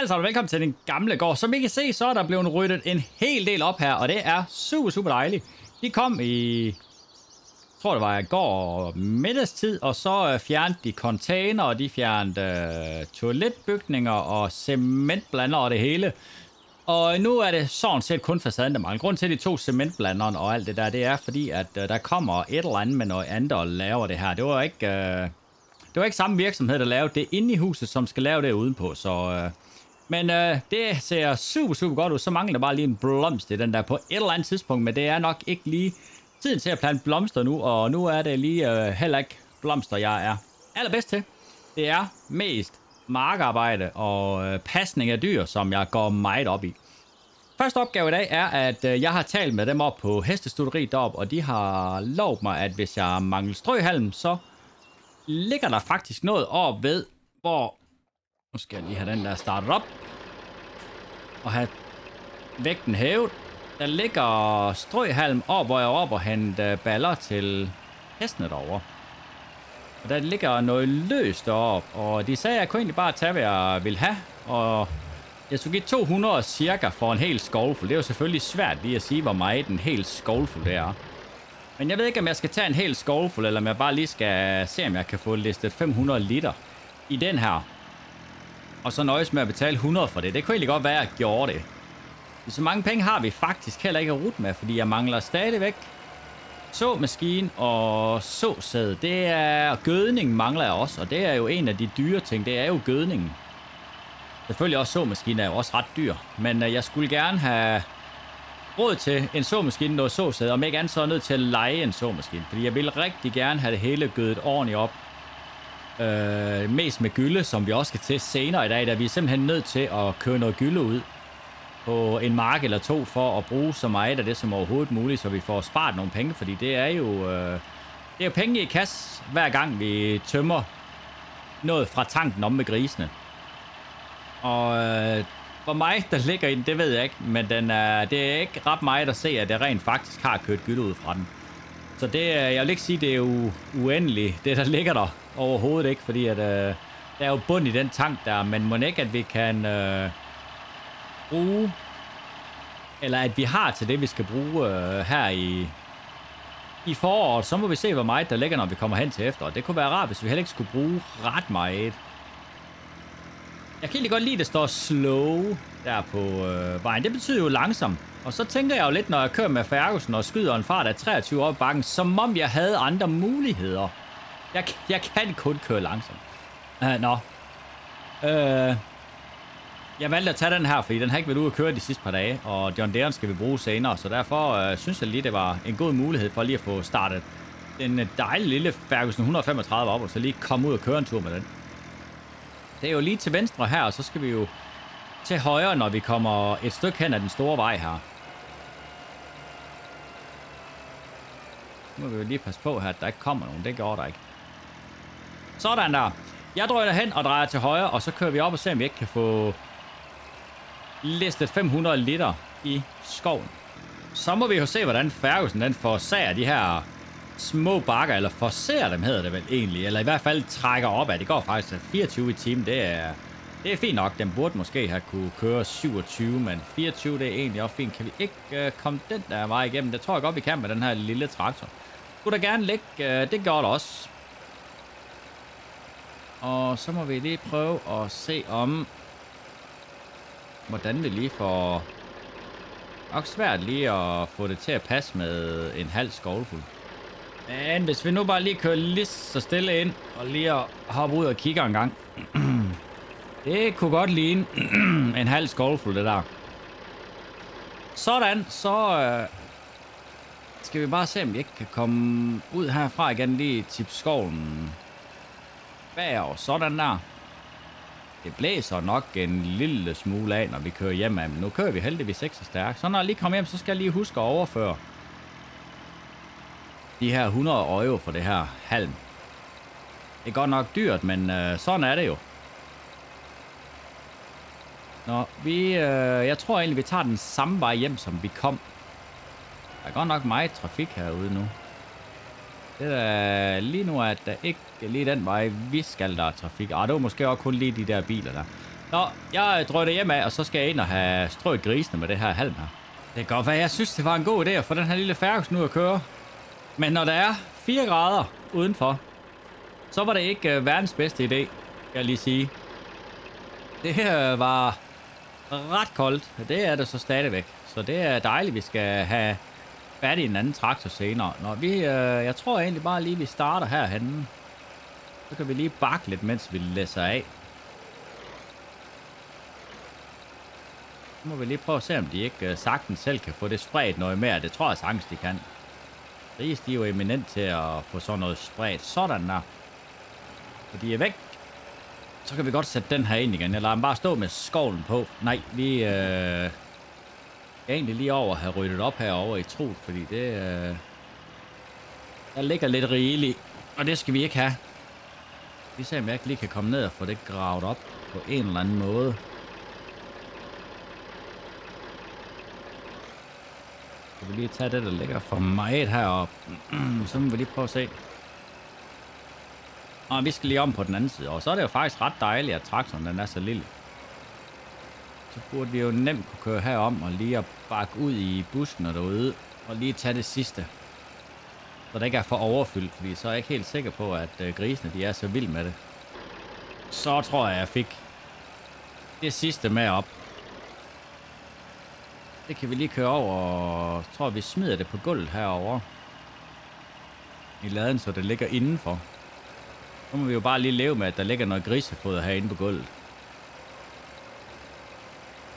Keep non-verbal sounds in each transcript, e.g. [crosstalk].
Altså, velkommen til den gamle gård. Som I kan se, så er der blevet ryddet en hel del op her, og det er super, super dejligt. De kom i, jeg tror det var i går middagstid, og så øh, fjernede de container, og de fjernede øh, toiletbygninger og cementblander og det hele. Og nu er det sådan set kun facaden, der mangler. Grunden til, at de to cementblanderen og alt det der, det er fordi, at øh, der kommer et eller andet med noget andet og laver det her. Det var ikke... Øh, det var ikke samme virksomhed, der lavede det inde i huset, som skal lave det udenpå, så... Øh, men øh, det ser super, super godt ud. Så mangler der bare lige en blomst i den der på et eller andet tidspunkt, men det er nok ikke lige tiden til at plante blomster nu, og nu er det lige øh, heller ikke blomster, jeg er allerbedst til. Det er mest markarbejde og øh, pasning af dyr, som jeg går meget op i. Første opgave i dag er, at øh, jeg har talt med dem op på hestestuderiet derop, og de har lovet mig, at hvis jeg mangler strøhalm, så ligger der faktisk noget op ved, hvor... Nu skal jeg lige have den der startet op. Og have vægten hævet. Der ligger strøhalm op, hvor jeg er oppe og hente øh, baller til hestene derovre. Og der ligger noget løst op, og de sagde, at jeg kunne egentlig bare tage, hvad jeg ville have. Og jeg skulle give 200 cirka for en hel skovfuld. Det er jo selvfølgelig svært lige at sige, hvor meget en hel skovfuld det er. Men jeg ved ikke, om jeg skal tage en hel skovfuld, eller om jeg bare lige skal se, om jeg kan få listet 500 liter i den her. Og så nøjes med at betale 100 for det. Det kunne egentlig godt være, at jeg gjorde det. Så mange penge har vi faktisk heller ikke at rute med, fordi jeg mangler stadigvæk såmaskine og såsæd. Det er gødning mangler jeg også, og det er jo en af de dyre ting. Det er jo gødningen. Selvfølgelig også såmaskinen er jo også ret dyr, men øh, jeg skulle gerne have råd til en såmaskine, noget såsæd, om ikke andet så er jeg nødt til at lege en såmaskine, fordi jeg vil rigtig gerne have det hele gødet ordentligt op. Øh, mest med gylde, som vi også skal til senere i dag, da vi er simpelthen nødt til at køre noget gylde ud på en mark eller to, for at bruge så meget af det som overhovedet muligt, så vi får sparet nogle penge, fordi det er jo, øh, det er jo penge i kasse, hver gang vi tømmer noget fra tanken om med grisene. Og øh, hvor meget der ligger i den, det ved jeg ikke, men den er, det er ikke ret meget at se, at jeg rent faktisk har kørt gylde ud fra den. Så det, jeg vil ikke sige, det er u- uendeligt, det der ligger der overhovedet ikke, fordi at, øh, der er jo bund i den tank der, men må ikke, at vi kan øh, bruge, eller at vi har til det, vi skal bruge øh, her i, i foråret, så må vi se, hvor meget der ligger, når vi kommer hen til efteråret. Det kunne være rart, hvis vi heller ikke skulle bruge ret meget. Jeg kan egentlig godt lide, at det står slow der på øh, vejen. Det betyder jo langsom. Og så tænker jeg jo lidt, når jeg kører med Ferguson og skyder en fart af 23 op bakken, som om jeg havde andre muligheder. Jeg, jeg kan kun køre langsomt. Uh, nå. Uh, jeg valgte at tage den her, fordi den har ikke været ude at køre de sidste par dage, og John Deere skal vi bruge senere, så derfor uh, synes jeg lige, det var en god mulighed for lige at få startet den øh, dejlige lille Ferguson 135 op, og så lige komme ud og køre en tur med den. Det er jo lige til venstre her, og så skal vi jo til højre, når vi kommer et stykke hen ad den store vej her. Nu må vi jo lige passe på her, at der ikke kommer nogen. Det gjorde der ikke. Sådan der. Jeg drøjer hen og drejer til højre, og så kører vi op og ser, om vi ikke kan få listet 500 liter i skoven. Så må vi jo se, hvordan Ferguson den forsager de her små bakker, eller forser dem hedder det vel egentlig, eller i hvert fald trækker op af. Det går faktisk 24 i timen, det er, det er fint nok. Den burde måske have kunne køre 27, men 24 det er egentlig også fint. Kan vi ikke uh, komme den der vej igennem? Det tror jeg godt, vi kan med den her lille traktor. Skulle der gerne ligge, uh, det gør der også. Og så må vi lige prøve at se om, hvordan vi lige får... Nok svært lige at få det til at passe med en halv skovlfuld. Men hvis vi nu bare lige kører lige så stille ind, og lige at hoppe ud og kigge en gang. [clears throat] det kunne godt ligne [clears throat] en halv skovlfuld, det der. Sådan, så øh, skal vi bare se, om vi ikke kan komme ud herfra igen lige til skoven. Bagover, sådan der. Det blæser nok en lille smule af, når vi kører hjem af, men nu kører vi heldigvis ikke så stærkt. Så når jeg lige kommer hjem, så skal jeg lige huske at overføre de her 100 euro for det her halm. Det er godt nok dyrt, men øh, sådan er det jo. Nå, vi, øh, jeg tror egentlig, vi tager den samme vej hjem, som vi kom. Der er godt nok meget trafik herude nu. Det er lige nu, at der ikke lige den vej, vi skal der er trafik. Ah, det var måske også kun lige de der biler der. Nå, jeg drøjter hjem af, og så skal jeg ind og have strøget grisene med det her halm her. Det kan godt være, jeg synes, det var en god idé at få den her lille færges nu at køre. Men når der er 4 grader udenfor, så var det ikke uh, verdens bedste idé, kan jeg lige sige. Det her var ret koldt. Det er det så stadigvæk. Så det er dejligt, vi skal have fat i en anden traktor senere. Når vi, øh, jeg tror egentlig bare lige, vi starter herhenne. Så kan vi lige bakke lidt, mens vi læser af. Nu må vi lige prøve at se, om de ikke øh, sagtens selv kan få det spredt noget mere. Det tror jeg sagtens, de kan. Ries, de er jo eminent til at få sådan noget spredt. Sådan der. Og de er væk. Så kan vi godt sætte den her ind igen. Jeg lader dem bare stå med skovlen på. Nej, vi øh, er egentlig lige over at have ryddet op herover i trut, fordi det øh, der ligger lidt rigeligt, og det skal vi ikke have. Vi ser, om jeg ikke lige kan komme ned og få det gravet op på en eller anden måde. Så vi lige tage det, der ligger for meget heroppe. [clears throat] Så må vi lige prøve at se. Og vi skal lige om på den anden side, og så er det jo faktisk ret dejligt, at traktoren den er så lille. Så burde vi jo nemt kunne køre herom og lige at bakke ud i bussen og derude, og lige tage det sidste. Så det ikke er for overfyldt, fordi så er jeg ikke helt sikker på, at øh, grisene de er så vilde med det. Så tror jeg, jeg fik det sidste med op. Det kan vi lige køre over, og tror, vi smider det på gulvet herover i laden, så det ligger indenfor. Så må vi jo bare lige leve med, at der ligger noget grisefoder herinde på gulvet.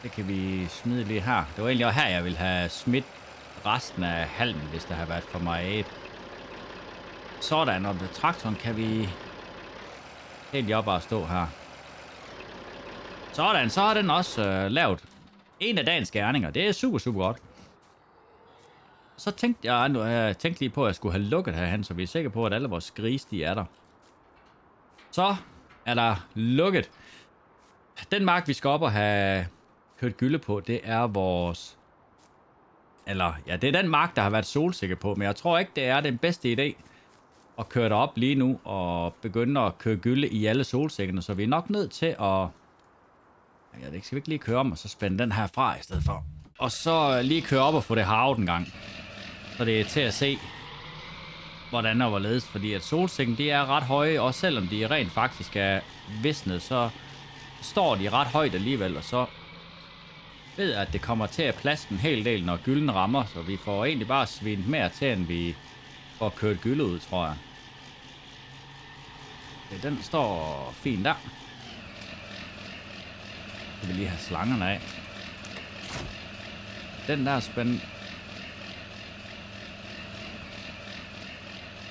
Det kan vi smide lige her. Det var egentlig også her, jeg ville have smidt resten af halmen, hvis der har været for meget. Sådan, og traktoren kan vi helt op og stå her. Sådan, så har den også øh, lavet en af dagens gerninger. Det er super, super godt. Så tænkte jeg, nu, jeg tænkte lige på, at jeg skulle have lukket herhen, så vi er sikre på, at alle vores grise, de er der. Så er der lukket. Den mark, vi skal op og have kørt gylde på, det er vores... Eller, ja, det er den mark, der har været solsikker på, men jeg tror ikke, det er den bedste idé at køre det op lige nu og begynde at køre gylde i alle solsikkerne, så vi er nok nødt til at... Ja, det skal vi ikke lige køre om, og så spænde den her fra i stedet for. Og så lige køre op og få det havet en gang. Så det er til at se, hvordan og hvorledes, fordi at solsikken, de er ret høje, og selvom de rent faktisk er visnet, så står de ret højt alligevel, og så ved at det kommer til at plaste en hel del, når gylden rammer, så vi får egentlig bare svindt mere til, end vi får kørt gylde ud, tror jeg. Ja, den står fint der. Så vi lige have slangerne af. Den der er spændende.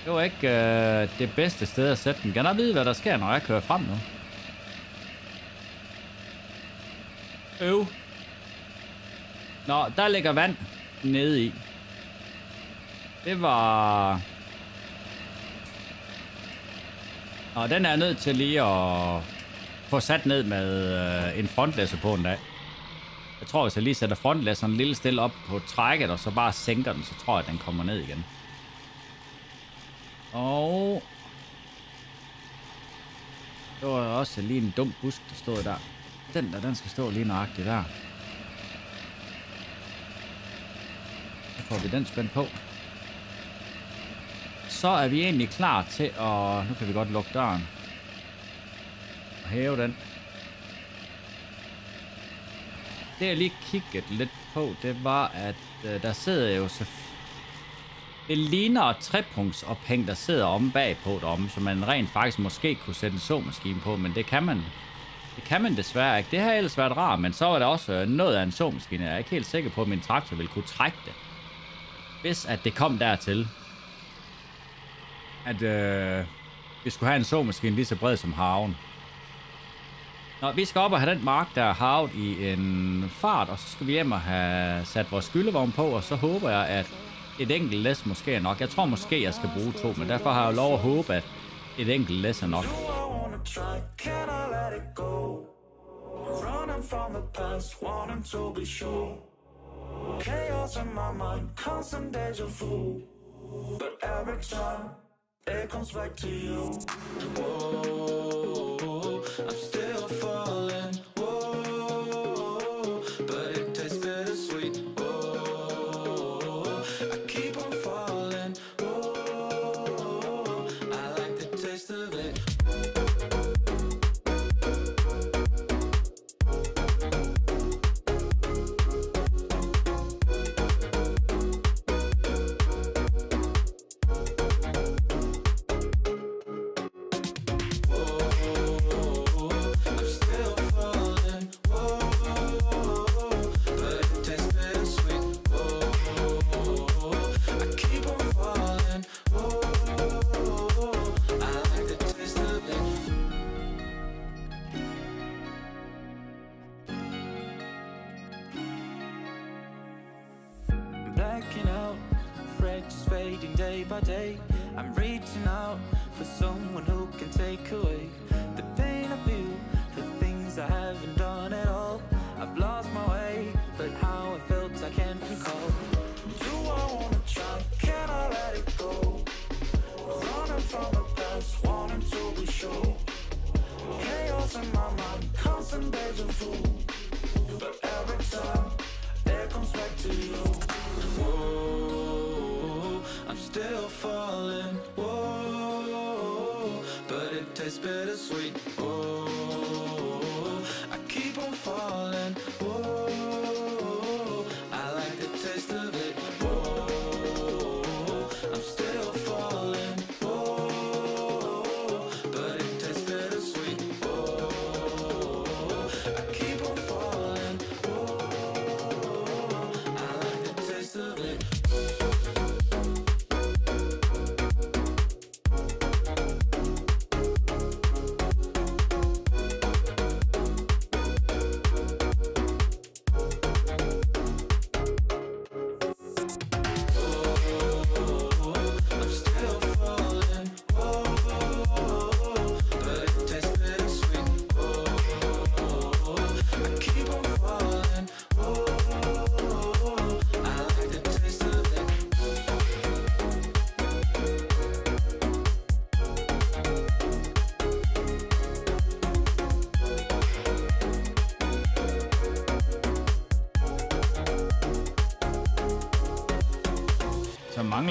Det var ikke øh, det bedste sted at sætte den. Kan jeg vide, hvad der sker, når jeg kører frem nu? Øv. Nå, der ligger vand nede i. Det var... Og den er jeg nødt til lige at få sat ned med øh, en frontlæsser på en dag. Jeg tror, hvis jeg lige sætter frontlæsseren en lille stille op på trækket, og så bare sænker den, så tror jeg, at den kommer ned igen. Og... Det var også lige en dum busk, der stod der. Den der, den skal stå lige nøjagtigt der. Får vi den spændt på. Så er vi egentlig klar til at... Nu kan vi godt lukke døren. Og hæve den. Det jeg lige kigget lidt på, det var, at øh, der sidder jo så... det ligner et trepunktsophæng, der sidder om bagpå deromme, så man rent faktisk måske kunne sætte en såmaskine på, men det kan man det kan man desværre ikke. Det har ellers været rart, men så var det også øh, noget af en såmaskine. Jeg er ikke helt sikker på, at min traktor ville kunne trække det. Hvis at det kom dertil, at øh, vi skulle have en såmaskine lige så bred som haven. Nå, vi skal op og have den mark, der er havet i en fart, og så skal vi hjem og have sat vores skyldevogn på, og så håber jeg, at et enkelt læs måske er nok. Jeg tror måske, jeg skal bruge to, men derfor har jeg jo lov at håbe, at et enkelt læs er nok. Running from the past, wanting to be sure. Chaos in my mind, constant deja vu. But every time, it comes back to you. Whoa, I'm still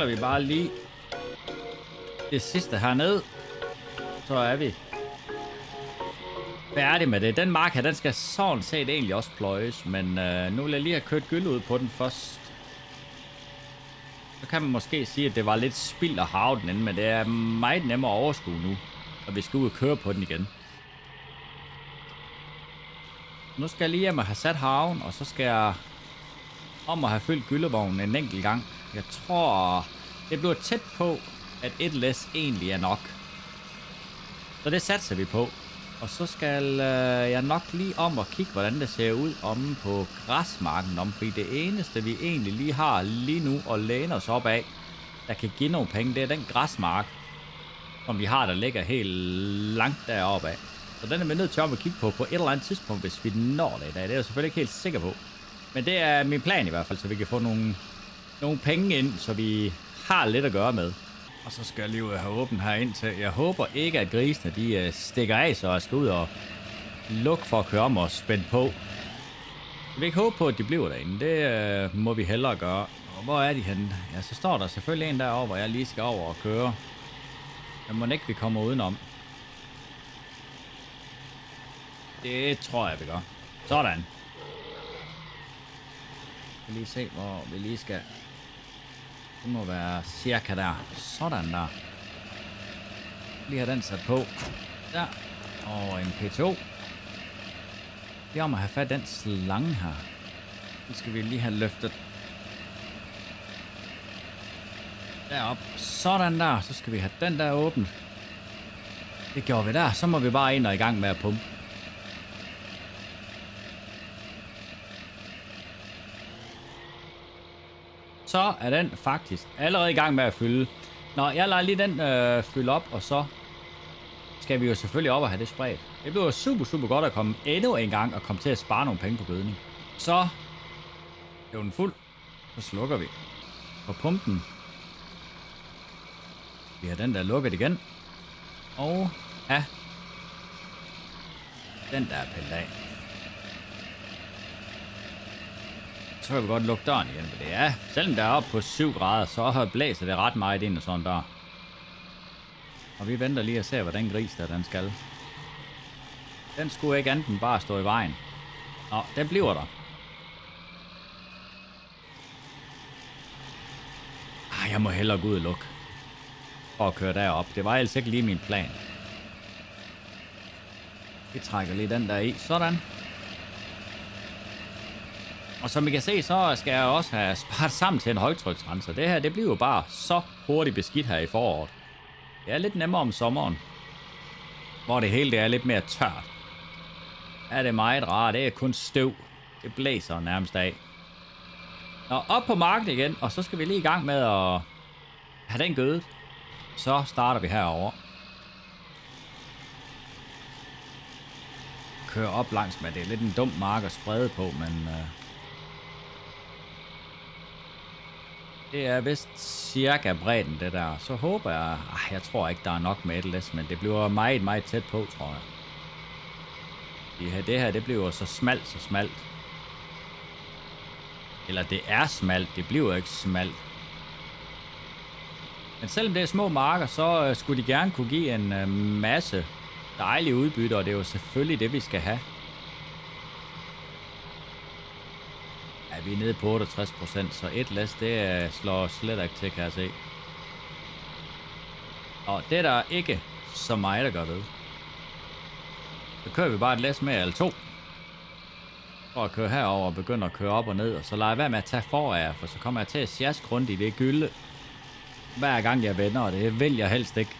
vi bare lige det sidste hernede. Så er vi færdige med det. Den mark her, den skal sådan set egentlig også pløjes, men øh, nu vil jeg lige have kørt gyld ud på den først. Så kan man måske sige, at det var lidt spild at have den inde, men det er meget nemmere at overskue nu, og vi skal ud og køre på den igen. Nu skal jeg lige hjem og have sat haven, og så skal jeg om at have fyldt gyldevognen en enkelt gang. Jeg tror, det bliver tæt på, at et læs egentlig er nok. Så det satser vi på. Og så skal øh, jeg nok lige om og kigge, hvordan det ser ud omme på græsmarken om. Fordi det eneste, vi egentlig lige har lige nu og læne os op af, der kan give nogle penge, det er den græsmark, som vi har, der ligger helt langt deroppe af. Så den er vi nødt til om at kigge på på et eller andet tidspunkt, hvis vi når det i dag. Det er jeg selvfølgelig ikke helt sikker på. Men det er min plan i hvert fald, så vi kan få nogle, nogle penge ind, så vi har lidt at gøre med. Og så skal jeg lige ud have åbent her ind til. Jeg håber ikke, at grisene de øh, stikker af, så jeg skal ud og lukke for at køre om og spænde på. Vi kan ikke håbe på, at de bliver derinde. Det øh, må vi hellere gøre. Og hvor er de henne? Ja, så står der selvfølgelig en derovre, hvor jeg lige skal over og køre. Jeg må ikke, vi kommer udenom. Det tror jeg, vi gør. Sådan. Jeg lige se, hvor vi lige skal... Det må være cirka der. Sådan der. Lige have den sat på. Der. Og en P2. Det er om at have fat den slange her. Den skal vi lige have løftet. Derop. Sådan der. Så skal vi have den der åbent. Det gjorde vi der. Så må vi bare ind og i gang med at pumpe. Så er den faktisk allerede i gang med at fylde. Nå, jeg lader lige den øh, fylde op, og så skal vi jo selvfølgelig op og have det spredt. Det bliver super, super godt at komme endnu en gang og komme til at spare nogle penge på gødning. Så er den fuld. Så slukker vi på pumpen. Vi har den der lukket igen. Og ja, den der er pillet af. Så kan vi godt lukke døren igen. For det er, selvom der er oppe på 7 grader, så blæser det ret meget ind og sådan der. Og vi venter lige at se, hvordan gris der, den skal. Den skulle ikke enten bare stå i vejen. Nå, den bliver der. Ah, jeg må hellere gå ud og lukke. For at køre derop. Det var ellers ikke lige min plan. Vi trækker lige den der i. Sådan. Og som I kan se, så skal jeg også have [laughs] sparet sammen til en højtryksrenser. Det her, det bliver jo bare så hurtigt beskidt her i foråret. Det er lidt nemmere om sommeren. Hvor det hele det er lidt mere tørt. Er det meget rart. Det er kun støv. Det blæser nærmest af. Nå, op på marken igen, og så skal vi lige i gang med at have den gødet, så starter vi herover. Kører op langs med det. er lidt en dum mark at sprede på, men... Øh, det er vist cirka bredden, det der. Så håber jeg... Ah, jeg tror ikke, der er nok med Atlas, men det bliver meget, meget tæt på, tror jeg. Det her, det her, det bliver så smalt, så smalt. Eller det er smalt, det bliver ikke smalt. Men selvom det er små marker, så øh, skulle de gerne kunne give en øh, masse dejlige udbytte, og det er jo selvfølgelig det, vi skal have. Vi er nede på 68 procent, så et last, det slår slet ikke til, kan jeg se. Og det er der ikke så meget, der gør ved. Så kører vi bare et læs med, eller to. For at køre herover og begynde at køre op og ned, og så lader jeg være med at tage for af, for så kommer jeg til at sjask rundt i det gylde, hver gang jeg vender, og det vil jeg helst ikke.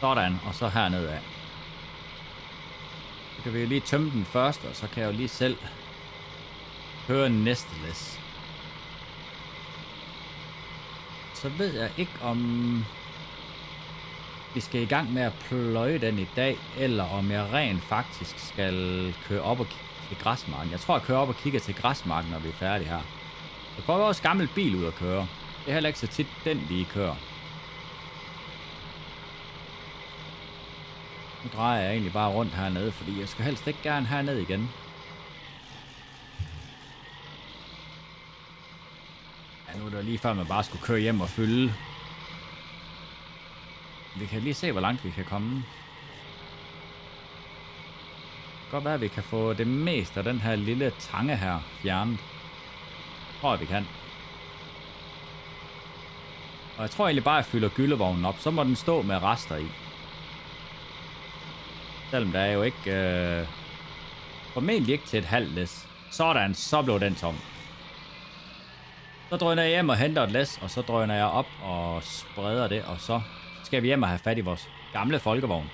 Sådan, og så hernede af. Kan vi jo lige tømme den først, og så kan jeg jo lige selv høre næste læs. Så ved jeg ikke, om vi skal i gang med at pløje den i dag, eller om jeg rent faktisk skal køre op og til græsmarken. Jeg tror, jeg kører op og kigger til græsmarken, når vi er færdige her. Jeg får også gammel bil ud at køre. Det er heller ikke så tit den, vi kører. Nu drejer jeg egentlig bare rundt hernede, fordi jeg skal helst ikke gerne herned igen. Ja, nu er det lige før, man bare skulle køre hjem og fylde. Vi kan lige se, hvor langt vi kan komme. Det kan godt være, at vi kan få det meste af den her lille tange her fjernet. Tror jeg, vi kan. Og jeg tror egentlig bare, at jeg fylder gyldevognen op. Så må den stå med rester i. Selvom der er jo ikke... Øh, formentlig ikke til et halvt læs. Sådan, så blev den tom. Så drøner jeg hjem og henter et læs, og så drøner jeg op og spreder det, og så skal vi hjem og have fat i vores gamle folkevogn.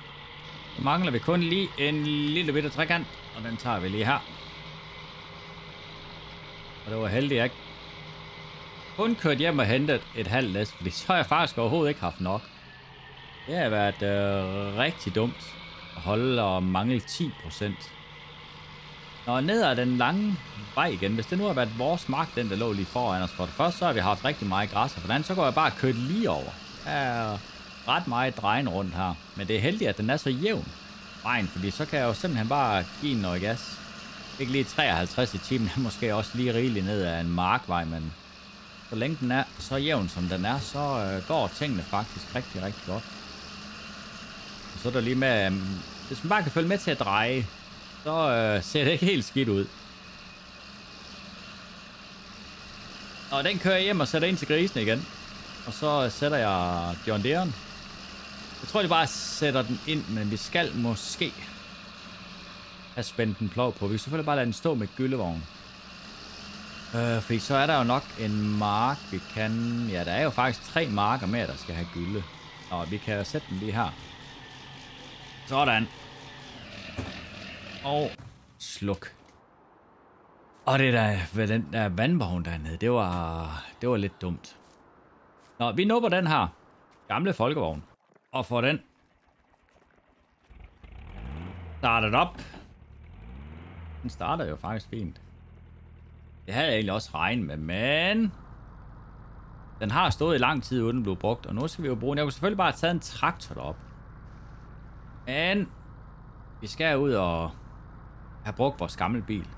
Så mangler vi kun lige en lille bitte trekant, og den tager vi lige her. Og det var heldigt, at jeg kun kørte hjem og hentet et halvt læs, fordi så har jeg faktisk overhovedet ikke haft nok. Det har været øh, rigtig dumt holde og mangle 10%. Når ned ad den lange vej igen, hvis det nu har været vores mark, den der lå lige foran os for det første, så har vi haft rigtig meget græs, og for den så går jeg bare kørt lige over. Der er ret meget drejen rundt her, men det er heldigt, at den er så jævn, vejen, fordi så kan jeg jo simpelthen bare give noget gas. Ikke lige 53 i timen, er [laughs] måske også lige rigeligt ned ad en markvej, men så længe den er så jævn som den er, så øh, går tingene faktisk rigtig, rigtig godt. Så er der lige med, øh, hvis man bare kan følge med til at dreje, så øh, ser det ikke helt skidt ud. Og den kører jeg hjem og sætter ind til grisen igen. Og så øh, sætter jeg John Deeren. Jeg tror, de bare sætter den ind, men vi skal måske have spændt en plov på. Vi kan selvfølgelig bare lade den stå med gyldevogn. Øh, fordi så er der jo nok en mark, vi kan... Ja, der er jo faktisk tre marker mere, der skal have gylde. Og vi kan sætte den lige her. Sådan. Og sluk. Og det der, hvad den der vandvogn dernede, det var, det var lidt dumt. Nå, vi nupper den her gamle folkevogn. Og får den startet op. Den starter jo faktisk fint. Det havde jeg egentlig også regnet med, men... Den har stået i lang tid, uden den blev brugt, og nu skal vi jo bruge den. Jeg kunne selvfølgelig bare have taget en traktor derop. Men... Vi skal ud og have brugt vores gamle bil.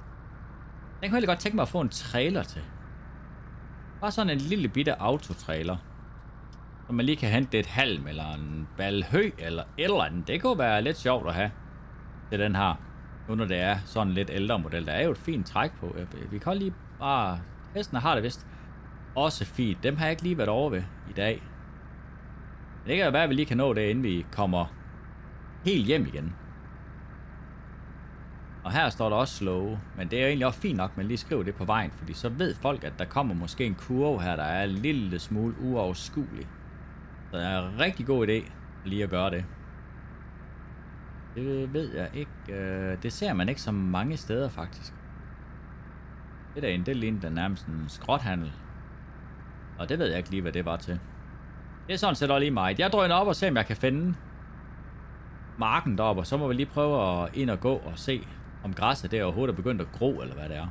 Den kunne jeg godt tænke mig at få en trailer til. Bare sådan en lille bitte autotrailer. Så man lige kan hente et halm, eller en balhø, eller et eller andet. Det kunne være lidt sjovt at have til den her. Nu når det er sådan lidt ældre model. Der er jo et fint træk på. Øh, øh, vi kan lige bare... Hesten har det vist også fint. Dem har jeg ikke lige været over ved i dag. Men det kan jo være, at vi lige kan nå det, inden vi kommer helt hjem igen. Og her står der også slow, men det er jo egentlig også fint nok, at man lige skriver det på vejen, fordi så ved folk, at der kommer måske en kurve her, der er en lille smule uoverskuelig. Så det er en rigtig god idé lige at gøre det. Det ved jeg ikke. Øh, det ser man ikke så mange steder faktisk. Det der en, det ligner nærmest en skråthandel. Og det ved jeg ikke lige, hvad det var til. Det er sådan set også lige meget. Jeg drøner op og ser, om jeg kan finde marken deroppe, og så må vi lige prøve at ind og gå og se, om græsset der overhovedet er begyndt at gro, eller hvad det er.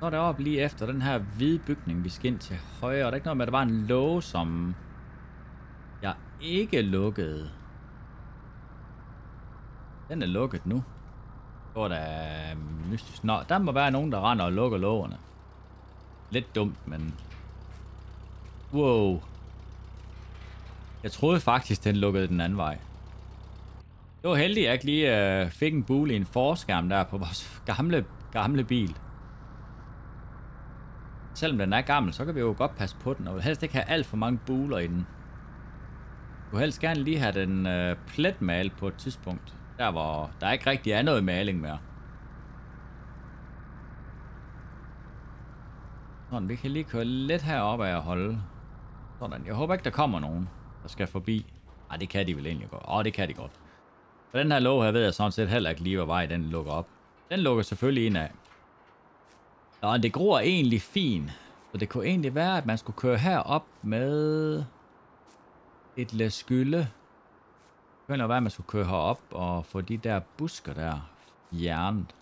Så er deroppe lige efter den her hvide bygning, vi skal ind til højre. Og der er ikke noget med, at der var en låge, som jeg ikke lukkede. Den er lukket nu. Hvor der er mystisk. Nå, der må være nogen, der render og lukker lågerne. Lidt dumt, men... Wow. Jeg troede faktisk, den lukkede den anden vej. Det var heldigt, at jeg ikke lige øh, fik en bule i en forskærm der på vores gamle, gamle bil. Selvom den er gammel, så kan vi jo godt passe på den, og vil helst ikke have alt for mange buler i den. Du vil helst gerne lige have den øh, pletmalet på et tidspunkt. Der hvor der ikke rigtig er noget maling mere. Sådan, vi kan lige køre lidt heroppe af at holde. Sådan, jeg håber ikke, der kommer nogen, der skal forbi. Nej, det kan de vel egentlig godt. Åh, oh, det kan de godt. For den her låg her ved jeg sådan set heller ikke lige, hvor vej den lukker op. Den lukker selvfølgelig ind af. Nå, det gror egentlig fint. Så det kunne egentlig være, at man skulle køre herop med et læs skylde. Det kunne være, at man skulle køre herop og få de der busker der fjernet.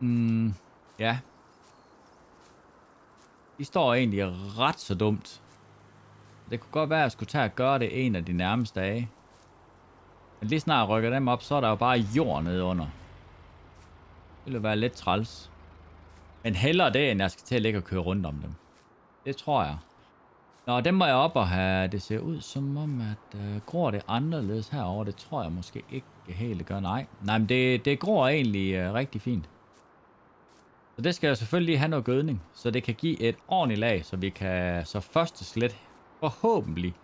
Mm, ja. De står egentlig ret så dumt. Det kunne godt være, at jeg skulle tage og gøre det en af de nærmeste dage. Men lige snart jeg rykker dem op, så er der jo bare jord nede under. Det ville være lidt træls. Men hellere det, end jeg skal til at ligge og køre rundt om dem. Det tror jeg. Nå, dem må jeg op og have. Det ser ud som om, at øh, gror det anderledes herover. Det tror jeg måske ikke helt det gør. Nej, Nej men det, det gror egentlig øh, rigtig fint. Så det skal jeg selvfølgelig have noget gødning, så det kan give et ordentligt lag, så vi kan så første slet forhåbentlig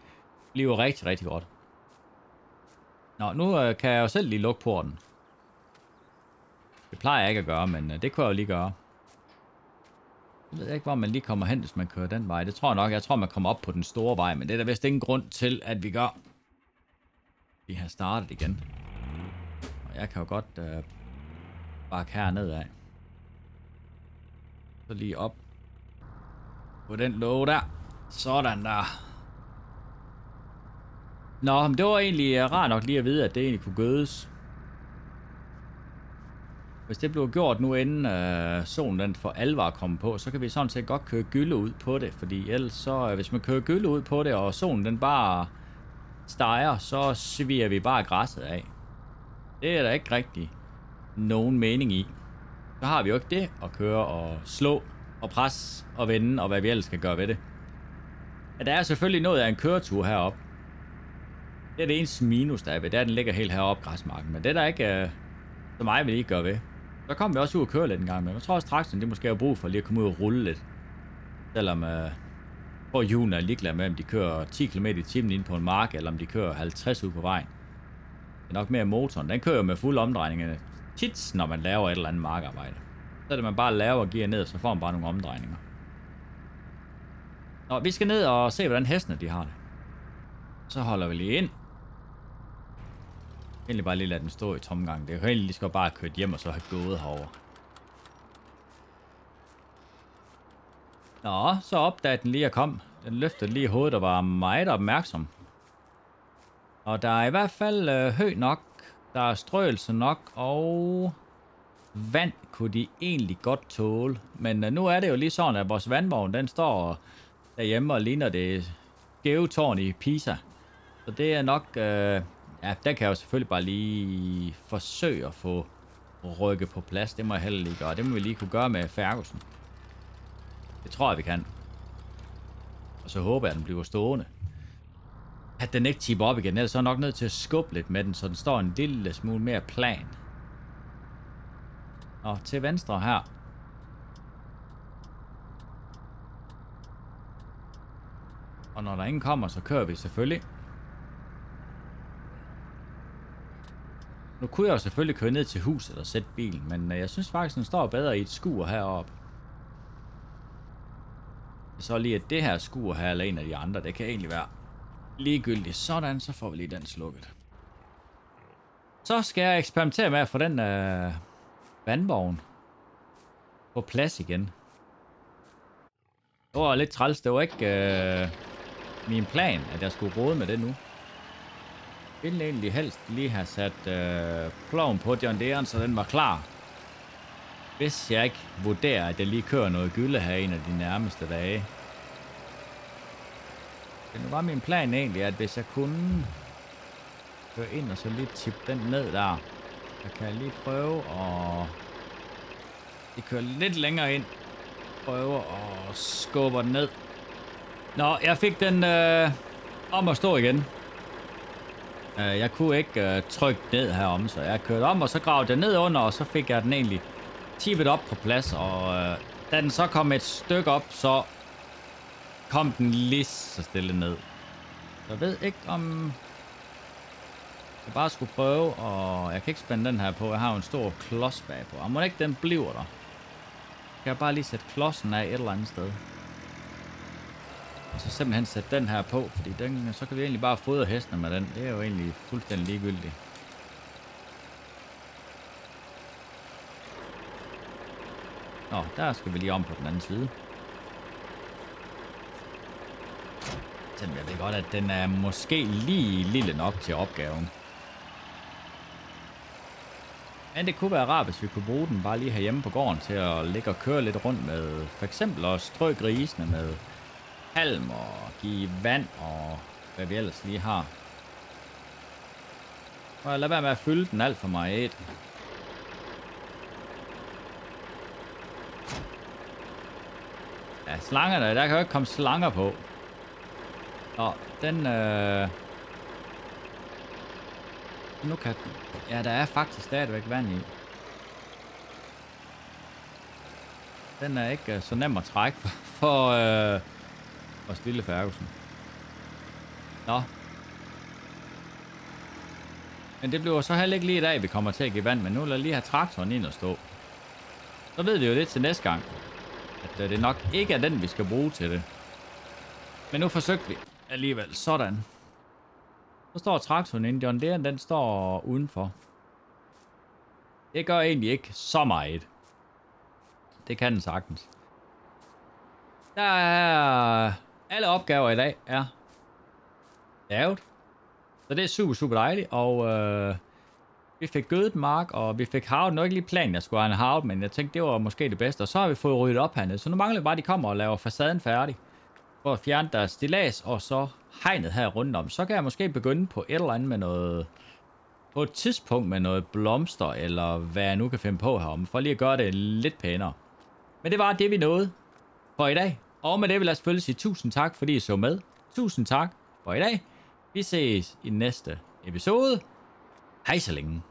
bliver rigtig, rigtig godt. Nå, nu øh, kan jeg jo selv lige lukke porten. Det plejer jeg ikke at gøre, men øh, det kunne jeg jo lige gøre. Jeg ved ikke, hvor man lige kommer hen, hvis man kører den vej. Det tror jeg nok. Jeg tror, man kommer op på den store vej, men det er der vist ingen grund til, at vi gør. Vi har startet igen. Og jeg kan jo godt øh, bakke herned af. Så lige op på den låge der. Sådan der. Nå, men det var egentlig øh, rart nok lige at vide, at det egentlig kunne gødes. Hvis det blev gjort nu inden øh, solen den for alvor kommer på, så kan vi sådan set godt køre gylde ud på det. Fordi ellers så, øh, hvis man kører gylde ud på det, og solen den bare steger, så sviger vi bare græsset af. Det er der ikke rigtig nogen mening i. Så har vi jo ikke det at køre og slå og presse og vende og hvad vi ellers skal gøre ved det. Ja, der er selvfølgelig noget af en køretur heroppe. Det er det eneste minus, der er ved. Det er, at den ligger helt heroppe græsmarken. Men det er der ikke, Øh, så meget vil ikke gøre ved. Så kommer vi også ud og køre lidt en gang, men jeg tror også, at det måske har brug for lige at komme ud og rulle lidt. Selvom Øh, på julen er ligeglad med, om de kører 10 km i timen ind på en mark, eller om de kører 50 ud på vejen. Det er nok mere motoren. Den kører med fuld omdrejninger øh, tit, når man laver et eller andet markarbejde. Så er det, man bare laver og giver ned, så får man bare nogle omdrejninger. Nå, vi skal ned og se, hvordan hestene de har det. Så holder vi lige ind. Egentlig bare lige lade den stå i tomgang. Det er jo egentlig lige skal bare køre hjem og så have gået herover. Nå, så opdagede den lige at kom. Den løftede lige hovedet og var meget opmærksom. Og der er i hvert fald øh, hø nok. Der er strøelse nok, og vand kunne de egentlig godt tåle. Men øh, nu er det jo lige sådan, at vores vandvogn, den står derhjemme og ligner det skæve tårn i Pisa. Så det er nok... Øh, ja, der kan jeg jo selvfølgelig bare lige forsøge at få rykket på plads. Det må jeg heller lige gøre. Det må vi lige kunne gøre med Ferguson. Det tror jeg, vi kan. Og så håber jeg, at den bliver stående. At den ikke tipper op igen, ellers så er jeg nok nødt til at skubbe lidt med den, så den står en lille smule mere plan. Og til venstre her. Og når der ingen kommer, så kører vi selvfølgelig. Nu kunne jeg jo selvfølgelig køre ned til huset og sætte bilen, men øh, jeg synes faktisk, den står bedre i et skur heroppe. Så lige at det her skur her, eller en af de andre, det kan egentlig være ligegyldigt. Sådan, så får vi lige den slukket. Så skal jeg eksperimentere med at få den øh, vandvogn på plads igen. Det var lidt træls. Det var ikke øh, min plan, at jeg skulle råde med det nu. Jeg ville egentlig helst lige have sat øh, ploven på John Deere, så den var klar. Hvis jeg ikke vurderer, at jeg lige kører noget gylde her en af de nærmeste dage. Det var min plan egentlig, at hvis jeg kunne køre ind og så lige tippe den ned der, så kan jeg lige prøve at lige køre lidt længere ind. Prøve at skubbe den ned. Nå, jeg fik den øh, om at stå igen. Øh, jeg kunne ikke øh, trykke ned herom, så jeg kørte om, og så gravede den ned under, og så fik jeg den egentlig tippet op på plads, og øh, da den så kom et stykke op, så kom den lige så stille ned. Jeg ved ikke om... Jeg bare skulle prøve, og jeg kan ikke spænde den her på. Jeg har jo en stor klods bagpå. Og må ikke den bliver der? Kan jeg bare lige sætte klodsen af et eller andet sted? Og så simpelthen sætte den her på, fordi den, så kan vi egentlig bare fodre hestene med den. Det er jo egentlig fuldstændig ligegyldigt. Nå, der skal vi lige om på den anden side. Selvom jeg ved godt, at den er måske lige lille nok til opgaven. Men det kunne være rart, hvis vi kunne bruge den bare lige herhjemme på gården til at ligge og køre lidt rundt med for eksempel at strø grisene med halm og give vand og hvad vi ellers lige har. Og lad være med at fylde den alt for meget. Ja, slangerne, der kan jo ikke komme slanger på. Nå, den... Øh... Nu kan den... Ja, der er faktisk stadigvæk vand i. Den er ikke øh, så nem at trække for, for, øh, og Stille Ferguson. Nå. Men det bliver så heller ikke lige i dag, vi kommer til at give vand, men nu lader jeg lige have traktoren ind og stå. Så ved vi jo lidt til næste gang, at øh, det nok ikke er den, vi skal bruge til det. Men nu forsøgte vi alligevel. Sådan. Så står traktoren inde. John Deere, den står udenfor. Det gør egentlig ikke så meget. Det kan den sagtens. Der er... Alle opgaver i dag er lavet. Så det er super, super dejligt. Og øh, vi fik gødet mark, og vi fik havet. Nu ikke lige planen, jeg skulle have en havet, men jeg tænkte, det var måske det bedste. Og så har vi fået ryddet op hernede. Så nu mangler vi bare, at de kommer og laver facaden færdig for at fjerne deres stilas, og så hegnet her rundt om. Så kan jeg måske begynde på et eller andet med noget... På et tidspunkt med noget blomster, eller hvad jeg nu kan finde på herom, for lige at gøre det lidt pænere. Men det var det, vi nåede for i dag. Og med det vil jeg selvfølgelig sige tusind tak, fordi I så med. Tusind tak for i dag. Vi ses i næste episode. Hej så længe.